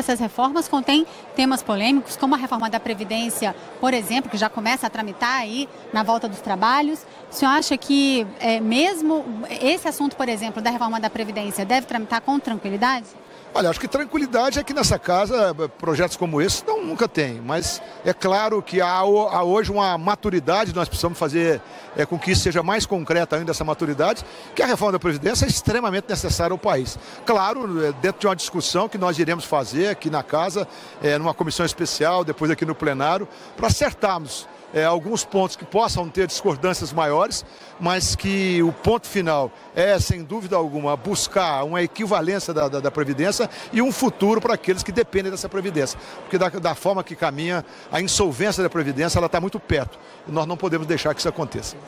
essas reformas contêm temas polêmicos, como a reforma da Previdência, por exemplo, que já começa a tramitar aí na volta dos trabalhos. O senhor acha que é, mesmo esse assunto, por exemplo, da reforma da Previdência, deve tramitar com tranquilidade? Olha, acho que tranquilidade é que nessa casa projetos como esse não, nunca tem, mas é claro que há, há hoje uma maturidade, nós precisamos fazer é, com que isso seja mais concreta ainda essa maturidade, que a reforma da Previdência é extremamente necessária ao país. Claro, é, dentro de uma discussão que nós iremos fazer aqui na casa, é, numa comissão especial, depois aqui no plenário, para acertarmos é, alguns pontos que possam ter discordâncias maiores, mas que o ponto final é, sem dúvida alguma, buscar uma equivalência da, da, da Previdência e um futuro para aqueles que dependem dessa Previdência. Porque da, da forma que caminha, a insolvência da Previdência ela está muito perto. E nós não podemos deixar que isso aconteça.